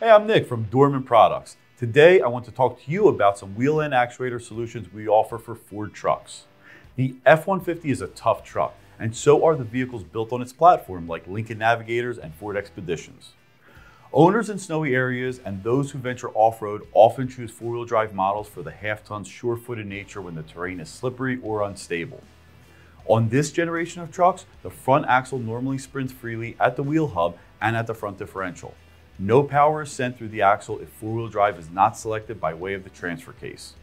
Hey, I'm Nick from Dorman Products. Today, I want to talk to you about some wheel end actuator solutions we offer for Ford trucks. The F-150 is a tough truck, and so are the vehicles built on its platform like Lincoln Navigators and Ford Expeditions. Owners in snowy areas and those who venture off-road often choose four-wheel drive models for the half-ton sure-footed nature when the terrain is slippery or unstable. On this generation of trucks, the front axle normally sprints freely at the wheel hub and at the front differential. No power is sent through the axle if four-wheel drive is not selected by way of the transfer case.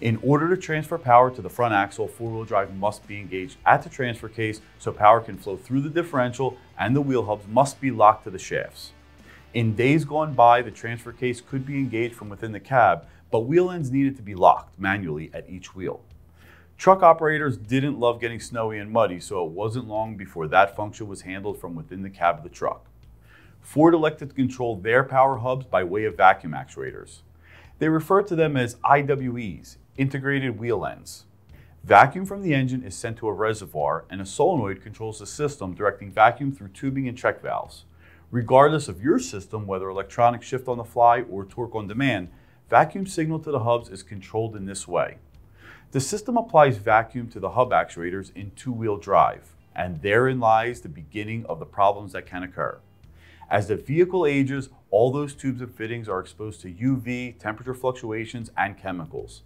In order to transfer power to the front axle, four-wheel drive must be engaged at the transfer case so power can flow through the differential and the wheel hubs must be locked to the shafts. In days gone by, the transfer case could be engaged from within the cab, but wheel ends needed to be locked manually at each wheel. Truck operators didn't love getting snowy and muddy, so it wasn't long before that function was handled from within the cab of the truck. Ford elected to control their power hubs by way of vacuum actuators. They refer to them as IWEs, integrated wheel ends. Vacuum from the engine is sent to a reservoir, and a solenoid controls the system, directing vacuum through tubing and check valves. Regardless of your system, whether electronic shift on the fly or torque on demand, vacuum signal to the hubs is controlled in this way. The system applies vacuum to the hub actuators in two-wheel drive, and therein lies the beginning of the problems that can occur. As the vehicle ages, all those tubes and fittings are exposed to UV, temperature fluctuations, and chemicals.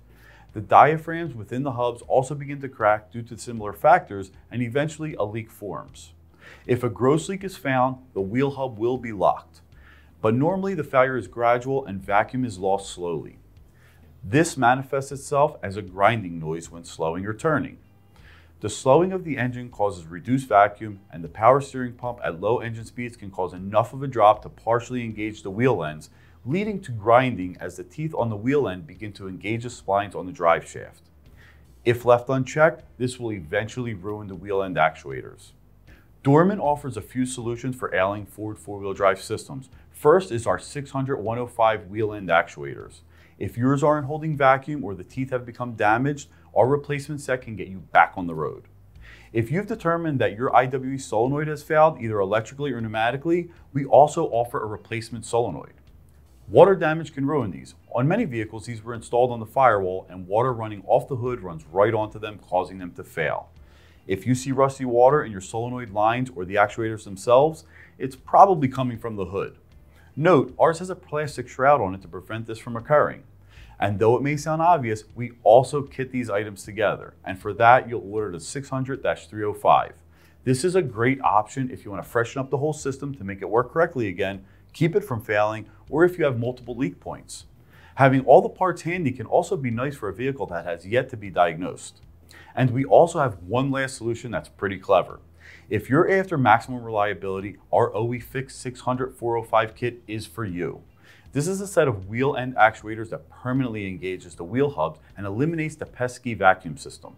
The diaphragms within the hubs also begin to crack due to similar factors, and eventually a leak forms. If a gross leak is found, the wheel hub will be locked. But normally the failure is gradual and vacuum is lost slowly. This manifests itself as a grinding noise when slowing or turning. The slowing of the engine causes reduced vacuum and the power steering pump at low engine speeds can cause enough of a drop to partially engage the wheel ends, leading to grinding as the teeth on the wheel end begin to engage the splines on the drive shaft. If left unchecked, this will eventually ruin the wheel end actuators. Dorman offers a few solutions for ailing Ford four-wheel drive systems. First is our 600 105 wheel end actuators. If yours aren't holding vacuum or the teeth have become damaged, our replacement set can get you back on the road. If you've determined that your IWE solenoid has failed, either electrically or pneumatically, we also offer a replacement solenoid. Water damage can ruin these. On many vehicles, these were installed on the firewall and water running off the hood runs right onto them, causing them to fail. If you see rusty water in your solenoid lines or the actuators themselves, it's probably coming from the hood. Note, ours has a plastic shroud on it to prevent this from occurring. And though it may sound obvious, we also kit these items together. And for that, you'll order the 600-305. This is a great option if you want to freshen up the whole system to make it work correctly again, keep it from failing, or if you have multiple leak points. Having all the parts handy can also be nice for a vehicle that has yet to be diagnosed. And we also have one last solution that's pretty clever. If you're after maximum reliability, our OE Fix 600 405 kit is for you. This is a set of wheel end actuators that permanently engages the wheel hubs and eliminates the pesky vacuum system.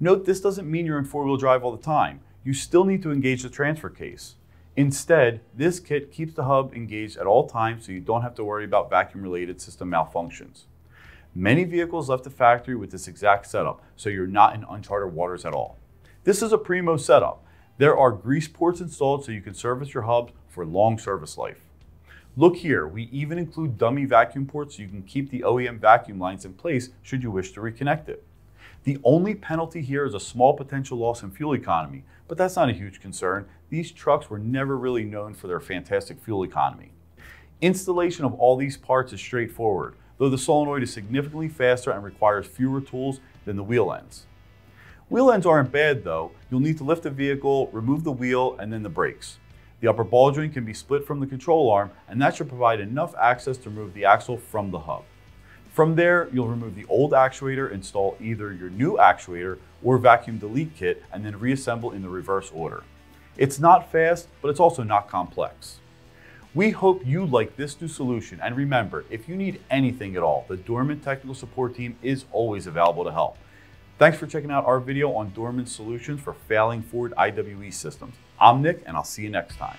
Note this doesn't mean you're in four-wheel drive all the time. You still need to engage the transfer case. Instead, this kit keeps the hub engaged at all times so you don't have to worry about vacuum-related system malfunctions. Many vehicles left the factory with this exact setup, so you're not in uncharted waters at all. This is a primo setup. There are grease ports installed so you can service your hubs for long service life. Look here, we even include dummy vacuum ports so you can keep the OEM vacuum lines in place should you wish to reconnect it. The only penalty here is a small potential loss in fuel economy, but that's not a huge concern. These trucks were never really known for their fantastic fuel economy. Installation of all these parts is straightforward though the solenoid is significantly faster and requires fewer tools than the wheel ends. Wheel ends aren't bad though. You'll need to lift the vehicle, remove the wheel, and then the brakes. The upper ball joint can be split from the control arm, and that should provide enough access to remove the axle from the hub. From there, you'll remove the old actuator, install either your new actuator or vacuum delete kit, and then reassemble in the reverse order. It's not fast, but it's also not complex. We hope you like this new solution. And remember, if you need anything at all, the Dorman technical support team is always available to help. Thanks for checking out our video on Dorman solutions for failing Ford IWE systems. I'm Nick, and I'll see you next time.